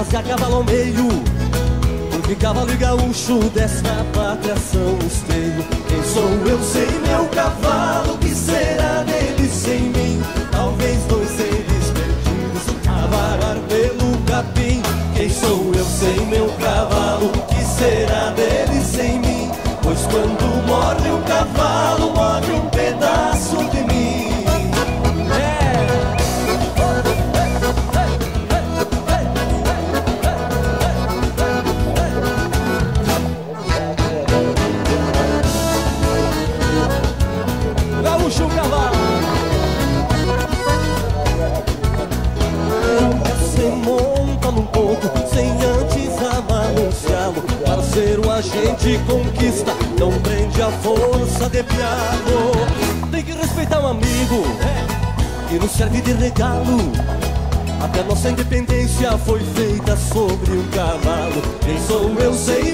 rasgar cavalo ao meio Porque cavalo e gaúcho desta pátria são esteio Quem sou eu sem meu cavalo, que será dele sem mim? Talvez dois seres perdidos a varar pelo capim quem sou eu sem meu cavalo? O que será dele sem mim? Pois quando morre um cavalo, regalo até nossa independência foi feita sobre um cavalo. Quem sou eu sem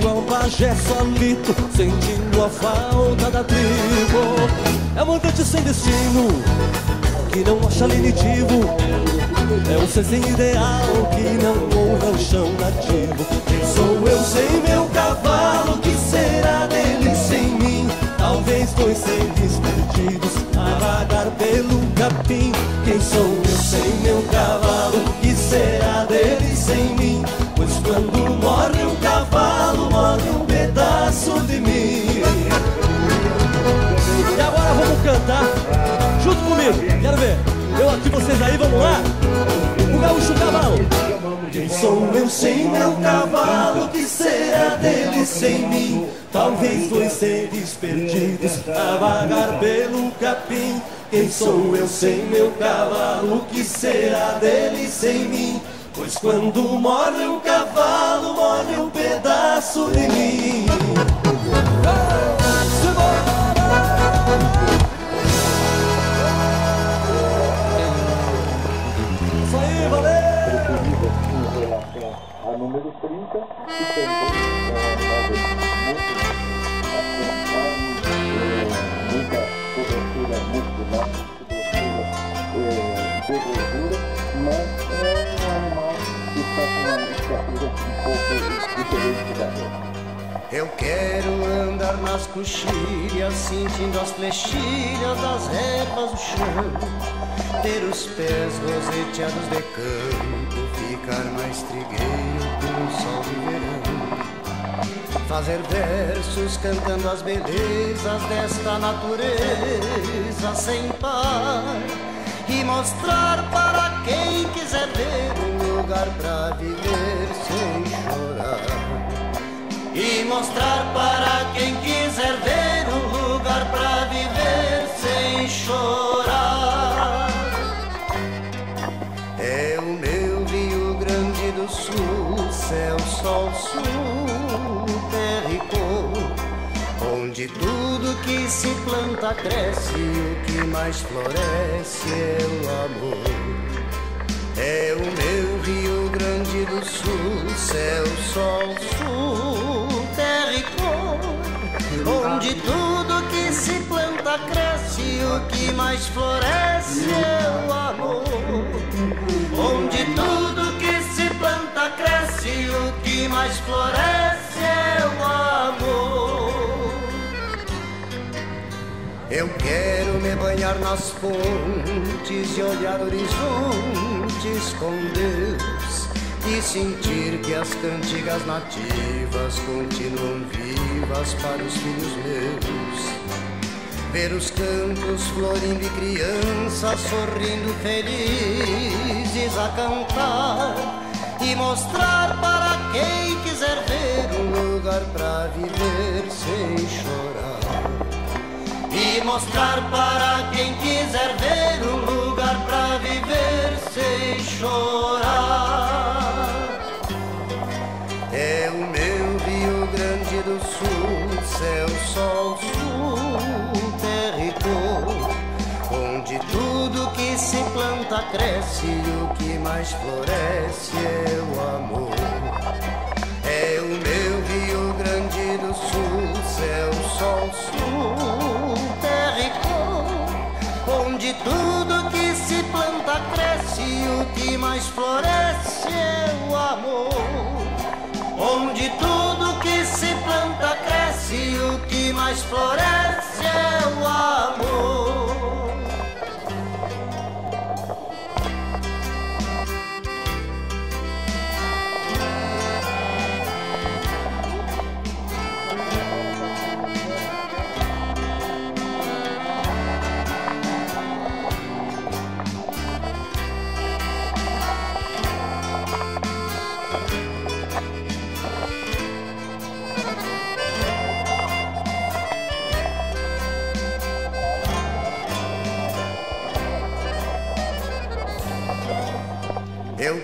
igual pajé solito sentindo a falta da tribo É um andante sem destino que não acha lenitivo É um ser sem ideal que não honra o chão nativo Quem sou eu sem meu cavalo? Que será dele sem mim? Talvez dois seres perdidos a vagar pelo capim Quem sou eu sem meu cavalo? Que será dele sem mim? Pois quando morre um cavalo, morre um pedaço de mim E agora vamos cantar junto comigo, quero ver Eu aqui, vocês aí, vamos lá? O gaúcho cavalo quem sou eu sem meu cavalo? Que será dele sem mim? Talvez dois seres perdidos a vagar pelo capim. Quem sou eu sem meu cavalo? Que será dele sem mim? Pois quando morre um cavalo, morre um pedaço de mim. Isso aí, valeu! número 30 e também Eu quero andar nas coxilhas, sentindo as flechilhas das ervas do chão. Ter os pés roseteados de campo, ficar mais trigueiro com o sol de verão. Fazer versos cantando as belezas desta natureza sem par. E mostrar para quem quiser ver um lugar pra viver mostrar para quem quiser ver um lugar pra viver sem chorar. É o meu Rio Grande do Sul, céu, sol, sul, terra e cor, onde tudo que se planta cresce, o que mais floresce é o amor. É o meu Rio Grande do Sul, céu, sol, sul, planta cresce, o que mais floresce é o amor. Onde tudo que se planta cresce, o que mais floresce é o amor. Eu quero me banhar nas fontes e olhar horizontes com Deus e sentir que as cantigas nativas continuam vivas para os filhos meus. Ver os campos florindo e crianças sorrindo felizes a cantar e mostrar para quem quiser ver um lugar para viver sem chorar. E mostrar para quem quiser ver um lugar para viver sem chorar. Cresce o que mais floresce é o amor. É o meu Rio Grande do Sul, céu, sol, sul, terra e cor, onde tudo que se planta cresce o que mais floresce é o amor. Onde tudo que se planta cresce o que mais floresce é o amor.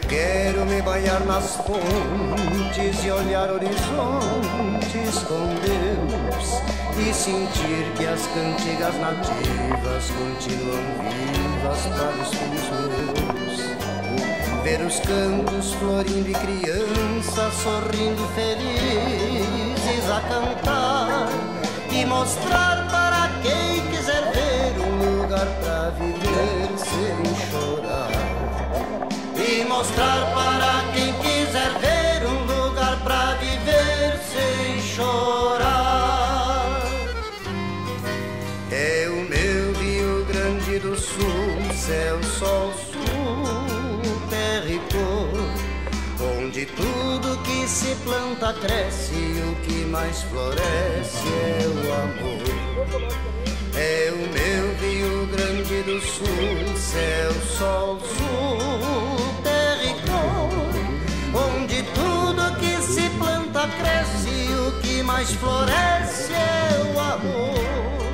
Quero me banhar nas fontes e olhar horizontes com Deus e sentir que as cantigas nativas continuam vivas para os filhos meus. Ver os campos florindo e crianças sorrindo felizes a cantar e mostrar para quem quiser ver um lugar para viver mostrar para quem quiser ver um lugar para viver sem chorar. É o meu Rio Grande do Sul, céu, sol, sul, terra e cor, onde tudo que se planta cresce e o que mais floresce é o amor. É o meu Rio Grande do Sul, céu, sol, sul, cresce o que mais floresce é o amor.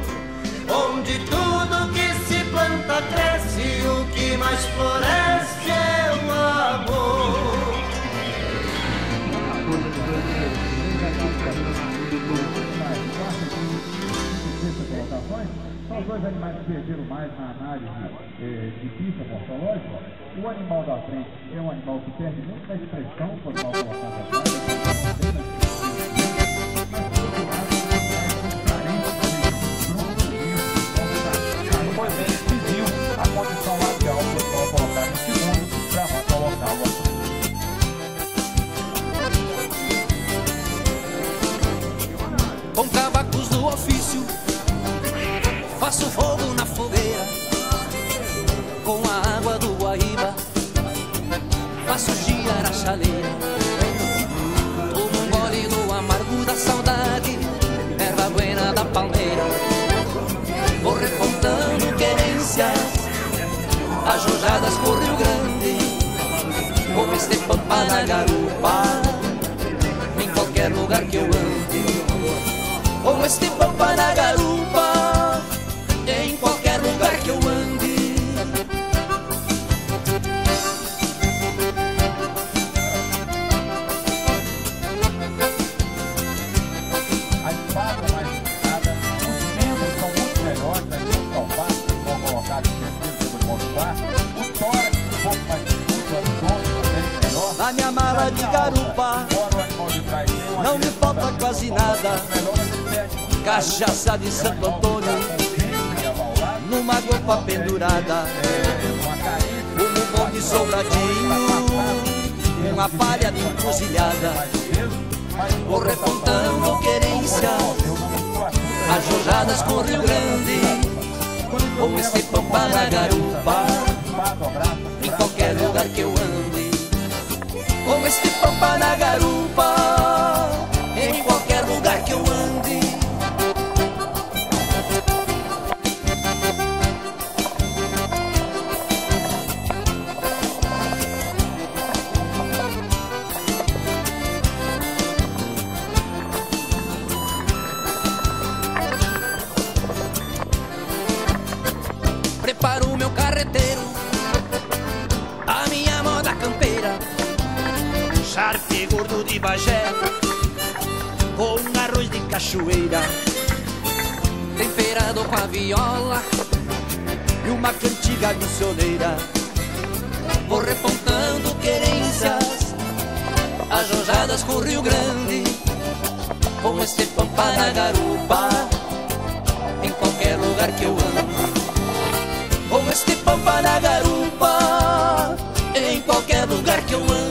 Onde tudo que se planta cresce o que mais floresce dois animais que perderam mais na análise eh, de pista morfológica. O animal da frente é um animal que perde muito da expressão quando mal colocado atrás. Com cavacos do ofício. Faço fogo na fogueira com a água do Guaíba. Faço girar a chaleira. Tomo um gole do amargo da saudade, erva buena da palmeira. Vou recontando querências, ajojadas por Rio Grande, como este pampa na garupa, em qualquer lugar que eu ande como este pampa na garupa, Cachaça de Santo Antônio, numa gopa pendurada. Um bom de sobradinho, uma palha de encruzilhada. Vou recontando querências, ajojadas com Rio Grande, como este pampa na garupa. em qualquer lugar que eu ande. Como este pampa na garupa, com a viola e uma cantiga missioneira. Vou repontando querências, ajojadas com o Rio Grande, com este pampa na garupa, em qualquer lugar que eu ande com este pampa na garupa, em qualquer lugar que eu ande.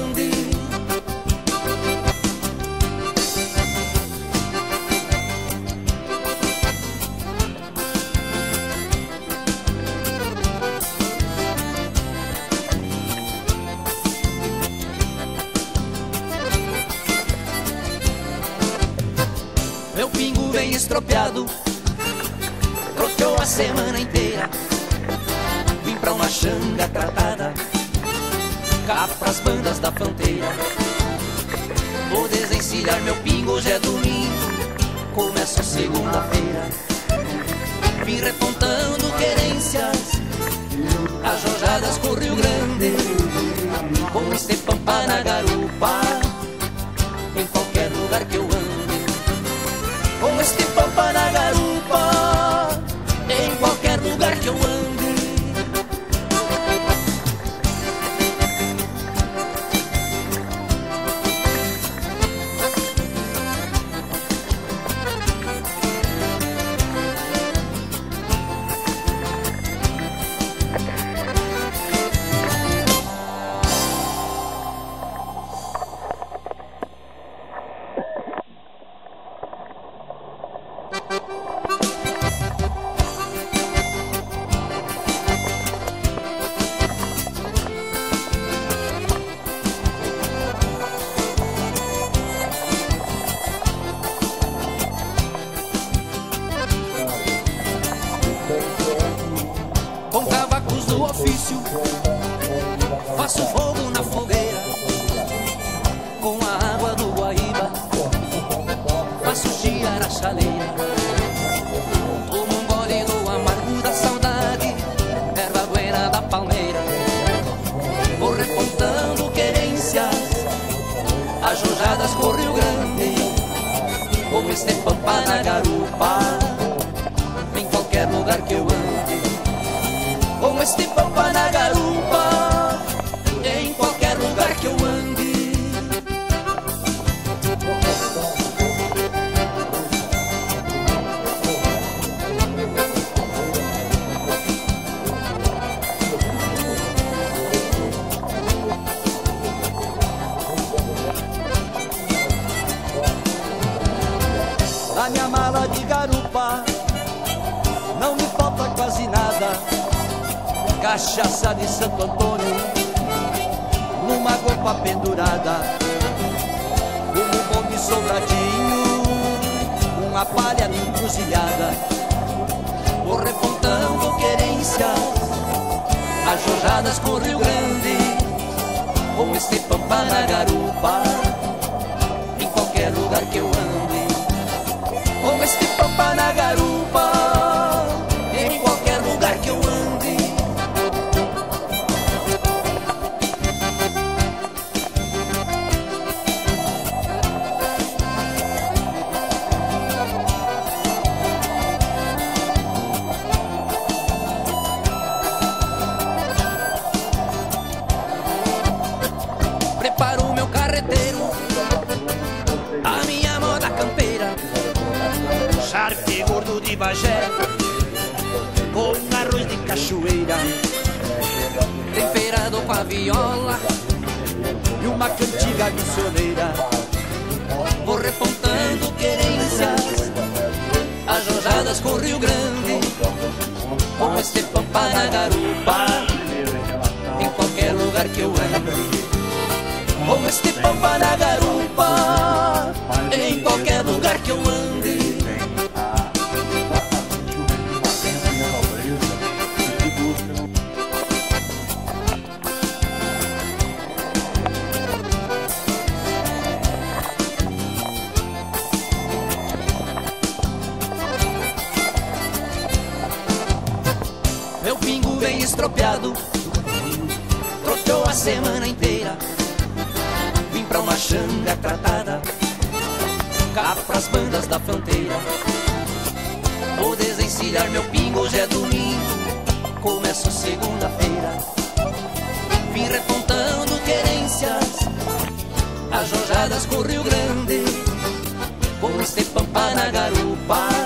Da fronteira. Vou desencilhar meu pingo, hoje é domingo. Começa segunda-feira. Vim repontando do ofício. Faço fogo na fogueira com a água do Guaíba. Faço girar a chaleira. Tomo um gole do amargo da saudade, erva buena da palmeira. Vou repontando querências, ajojadas com o Rio Grande, como este pampa na garupa, com este pampa copa pendurada, um bom de sobradinho, uma palha encruzilhada, vou repontando querências, ajojadas com o Rio Grande, com este pampa na garupa, em qualquer lugar que eu ande, com este pampa na garupa, uma cantiga missioneira. Vou repontando querências, ajojadas com o Rio Grande, com este pampa na garupa, em qualquer lugar que eu ande. Com este pampa na garupa estropiado. Troteou a semana inteira. Vim pra uma xanga tratada. Cá pras bandas da fronteira. Vou desencilhar meu pingo, hoje é domingo. Começo segunda-feira. Vim repontando querências. Ajojadas com o Rio Grande. Com este pampa na garupa